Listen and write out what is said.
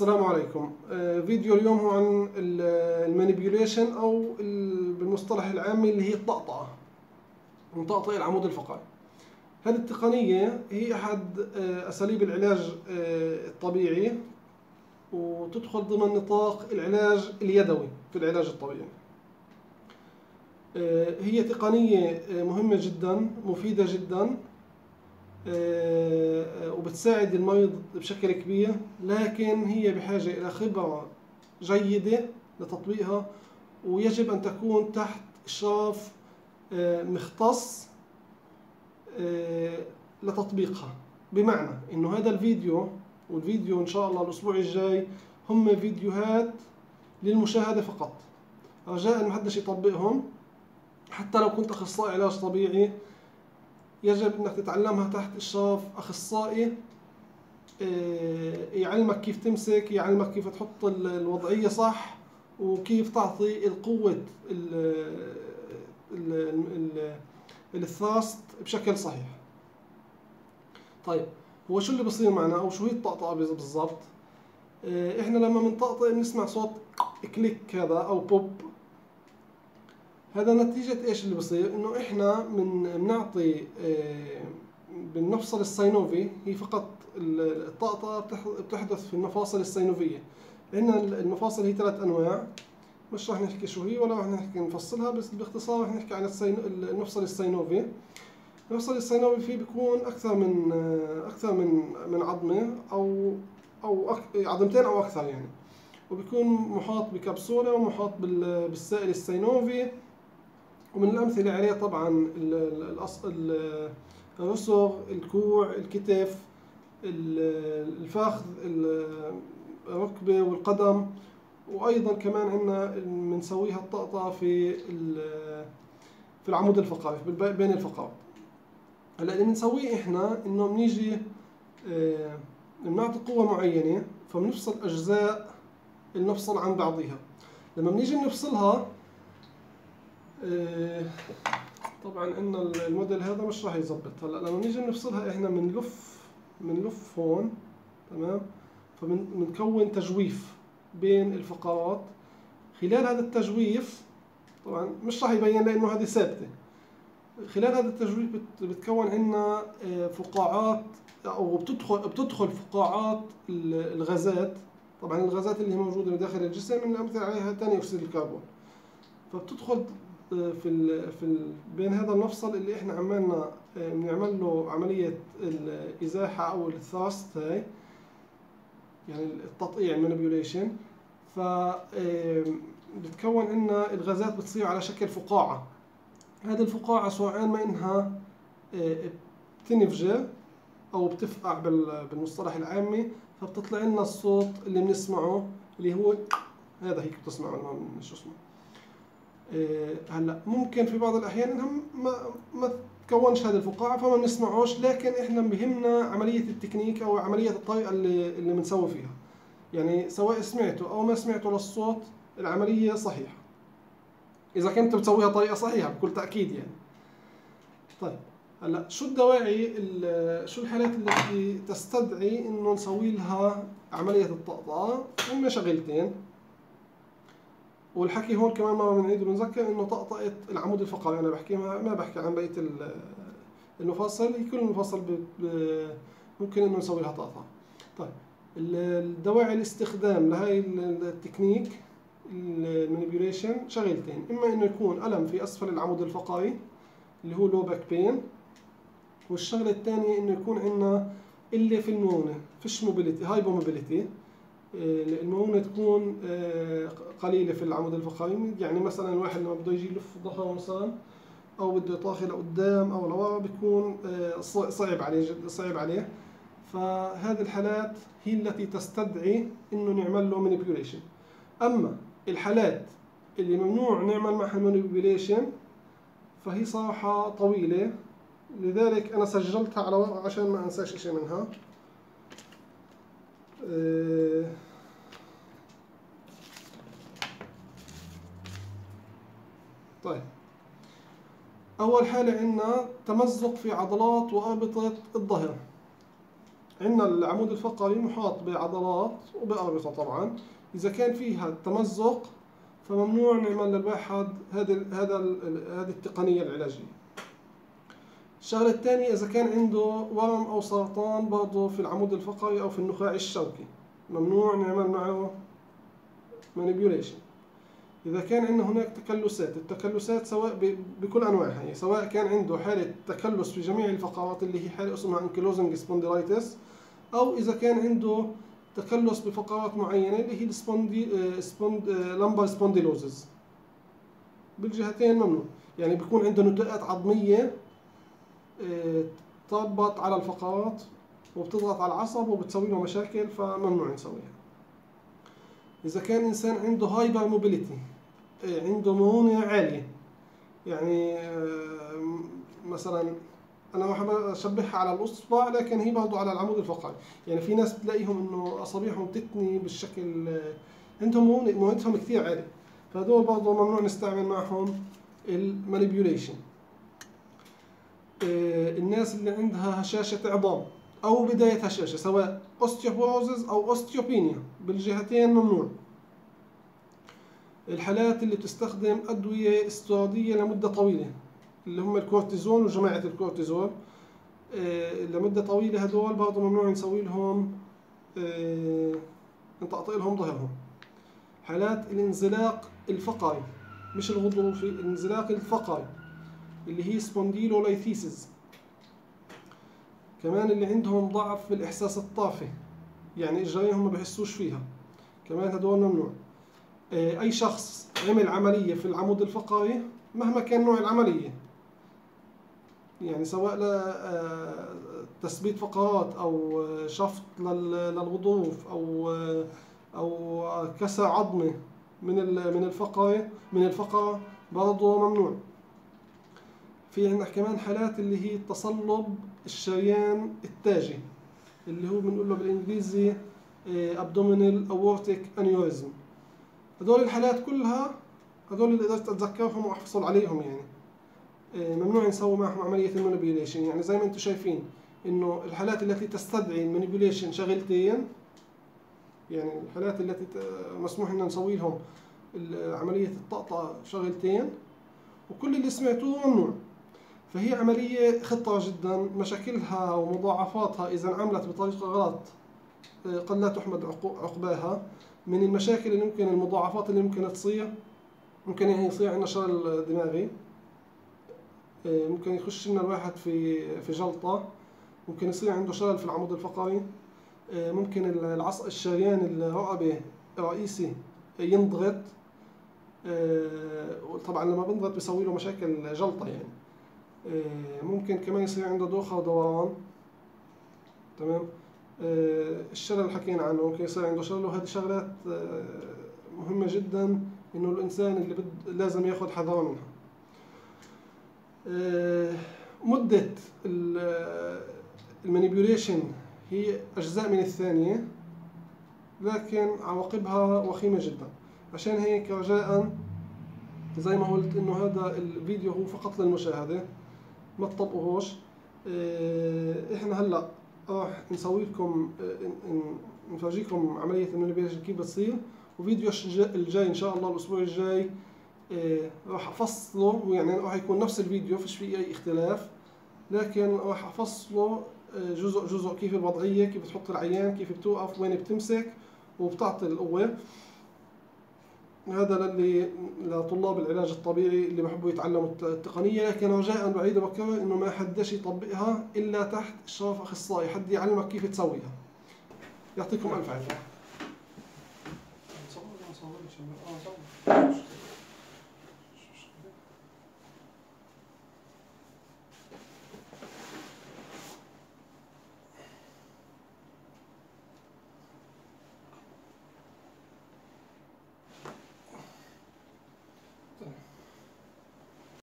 السلام عليكم. آه، فيديو اليوم هو عن المانيبيوليشن أو ال- بالمصطلح العامي اللي هي الطقطقة. مطقطق العمود الفقري. هذه التقنية هي أحد آه، أساليب العلاج آه، الطبيعي وتدخل ضمن نطاق العلاج اليدوي في العلاج الطبيعي. هي تقنية مهمة جدا مفيدة جدا وبتساعد المريض بشكل كبير لكن هي بحاجة إلى خبرة جيدة لتطبيقها ويجب أن تكون تحت إشراف آه، مختص آه، لتطبيقها. بمعنى إنه هذا الفيديو والفيديو إن شاء الله الأسبوع الجاي هم فيديوهات للمشاهدة فقط. رجاء ما حدش يطبقهم حتى لو كنت أخصائي علاج طبيعي يجب أنك تتعلمها تحت إشراف أخصائي. آه، يعلمك كيف تمسك يعلمك كيف تحط ال- الوضعية صح وكيف تعطي القوة ال- ال- ال- الثراست بشكل صحيح. طيب هو شو اللي بصير معنا؟ أو شو هي الطقطقة بالضبط؟ آه، إحنا لما بنطقطق بنسمع صوت click هذا أو بوب هذا نتيجة إيش اللي بصير؟ إنه إحنا من بنعطي آه، بالمفصل السينوفي هي فقط ال- الطقطقة بتح- بتحدث في المفاصل السينوفية. عندنا المفاصل هي ثلاث أنواع مش رح نحكي شو هي ولا رح نحكي نفصلها بس باختصار رح نحكي عن. المفصل السينوفي. المفصل السينوفي فيه بيكون أكثر من آه، أكثر من من عظمة أو أو أك... عظمتين أو أكثر يعني. وبيكون محاط بكبسولة ومحاط بال- بالسائل السينوفي ومن الأمثلة عليه طبعا الرسغ الكوع الكتف ال- الفخذ ال- الركبة والقدم. وأيضا كمان عندنا بنسويها الطقطقة في في العمود الفقري بين الفقرات هلأ اللي بنسويه إحنا إنه بنيجي آه، بنعطي قوة معينة فبنفصل أجزاء المفصل عن بعضها لما بنيجي بنفصلها آه، طبعا عندنا الموديل هذا مش راح يزبط. هلأ لما نيجي نفصلها إحنا بنلف بنلف هون تمام؟ فبنكون تجويف بين الفقرات. خلال هذا التجويف طبعا مش راح يبين لأنه هذه ثابتة. خلال هذا التجويف بت- بتكون عندنا آه، فقاعات أو بتدخل بتدخل فقاعات ال- الغازات. طبعا الغازات اللي هي موجودة داخل الجسم من الامثله عليها ثاني أكسيد الكربون. فبتدخل في ال في ال بين هذا المفصل اللي إحنا عمالنا آه، بنعمل له عملية الإزاحة أو ال thrust هاي يعني التطقيع ال manipulation ف آه، بتكون عندنا الغازات بتصير على شكل فقاعة. هذه الفقاعة سواء ما إنها آه، بتنفجر أو بتفقع بال- بالمصطلح العامي فبتطلع لنا الصوت اللي بنسمعه اللي هو هذا هيك بتسمعه شو اسمه. هلا ممكن في بعض الأحيان انها ما ما تكونش هذه الفقاعة فما بنسمعوش لكن إحنا بهمنا عملية التكنيك أو عملية الطريقة اللي اللي بنسوي فيها. يعني سواء سمعته أو ما سمعته للصوت العملية صحيحة. إذا كنت بتسويها طريقة صحيحة بكل تأكيد يعني. طيب هلا شو الدواعي ال- شو الحالات التي تستدعي إنه نسوي لها عملية الطقطقة؟ هم شغلتين والحكي هون كمان مرة بنعيد وبنذكر إنه طقطقة العمود الفقري أنا بحكي ما, ما بحكي عن بقية ال- المفصل كل ب- ممكن إنه نسوي لها طقطقة. طيب ال- الدواعي الاستخدام لهي ال- technique ال manipulation شغلتين إما إنه يكون ألم في أسفل العمود الفقري اللي هو low back pain والشغلة الثانية إنه يكون عندنا اللي في المرونة فيش mobility hypomobility المرونة تكون آه، قليلة في العمود الفقري. يعني مثلا الواحد لما بده يجي يلف ظهره مثلا أو بده يطاخي لقدام أو لورا بيكون آه، صعب عليه جد صعب عليه. فهذه الحالات هي التي تستدعي إنه نعمل له manipulation. أما الحالات اللي ممنوع نعمل معها manipulation فهي صراحة طويلة. لذلك أنا سجلتها على ورقة عشان ما أنساش شيء منها. طيب. أول حالة عندنا تمزق في عضلات وأربطة الظهر. عندنا العمود الفقري محاط بعضلات وبأربطة طبعا. إذا كان فيها تمزق فممنوع نعمل للواحد هذا هذه التقنية العلاجية. الشغلة الثانية إذا كان عنده ورم أو سرطان برضه في العمود الفقري أو في النخاع الشوكي. ممنوع نعمل معه manipulation. إذا كان عنده هناك تكلسات التكلسات سواء بكل أنواعها يعني سواء كان عنده حالة تكلس في جميع الفقرات اللي هي حالة اسمها ankylosing spondylitis أو إذا كان عنده تكلس بفقرات معينة اللي هي ال spondy spond lumbar spondylosis بالجهتين ممنوع. يعني بيكون عنده نتوءات عظمية آه، تربط على الفقرات وبتضغط على العصب وبتسوي له مشاكل فممنوع نسويها. إذا كان إنسان عنده hypermobility عنده مرونة عالية. يعني آه، مثلا أنا بحب أشبهها على الأصبع لكن هي برضه على العمود الفقري. يعني في ناس بتلاقيهم إنه أصابعهم تتني بالشكل عندهم مرونتهم كثير عالي فهدول برضه ممنوع نستعمل معهم ال manipulation. آه، الناس اللي عندها هشاشة عظام. أو بداية هشاشة سواء osteoporosis أو osteopenia بالجهتين ممنوع. الحالات اللي بتستخدم أدوية ستيرويدية لمدة طويلة اللي هم الكورتيزون وجماعة الكورتيزون. آه، لمدة طويلة هدول برضه ممنوع نسوي لهم آه، نطقطق لهم ظهرهم. حالات الانزلاق الفقري مش الغضروفي الانزلاق الفقري اللي هي سبونديلولايثيسز كمان اللي عندهم ضعف في الإحساس الطافي يعني إجرائهم ما بحسوش فيها. كمان هدول ممنوع. آه، أي شخص عمل عملية في العمود الفقري مهما كان نوع العملية يعني سواء آه، فقرات أو شفط للغضروف آه، أو كسر عظمة من من الفقرة من الفقرة برضه ممنوع. في عندنا كمان حالات اللي هي تصلب الشريان التاجي اللي هو بنقول له بالإنجليزي abdominal aortic aneurysm. هذول الحالات كلها هذول اللي قدرت أتذكرهم وأحصل عليهم يعني. آه، ممنوع نسوي معهم عملية ال manipulation. يعني زي ما أنتم شايفين إنه الحالات التي تستدعي ال manipulation شغلتين يعني الحالات التي مسموح لنا نسوي لهم عملية الطقطقة شغلتين. وكل اللي سمعتوه ممنوع. فهي عملية خطرة جدا مشاكلها ومضاعفاتها إذا انعملت بطريقة غلط آه، قد لا تحمد عقباها. من المشاكل اللي ممكن المضاعفات اللي ممكن تصير ممكن يصير عندنا شلل دماغي. آه، ممكن يخش لنا الواحد في في جلطة. ممكن يصير عنده شلل في العمود الفقري. آه، ممكن العصب الشريان الرقبة الرئيسي ينضغط. طبعا لما بنضغط بيسوي له مشاكل جلطة يعني. ممكن كمان يصير عنده دوخة ودوران. تمام؟ الشلل اللي حكينا عنه ممكن يصير عنده شلل وهذه شغلات مهمة جدا إنه الإنسان اللي بد لازم يأخذ حذرة منها. آه، مدة ال manipulation هي أجزاء من الثانية لكن عواقبها وخيمة جدا. عشان هيك رجاء زي ما قلت إنه هذا الفيديو هو فقط للمشاهدة. ما تطبقوهوش آه، إحنا هلأ راح نسوي لكم آه، نفرجيكم عملية ال manipulation كيف بتصير وفيديو الجاي إن شاء الله الأسبوع الجاي إيه، راح أفصله يعني راح يكون نفس الفيديو فيش فيه أي اختلاف. لكن راح أفصله جزء جزء كيف الوضعية كيف بتحط العيان كيف بتوقف وين بتمسك وبتعطي القوة. هذا لطلاب العلاج الطبيعي اللي بحبوا يتعلموا التقنية لكن رجاء بعيد بكرر إنه ما حدش يطبقها إلا تحت إشراف أخصائي حد يعلمك كيف تسويها. يعطيكم ألف عافية.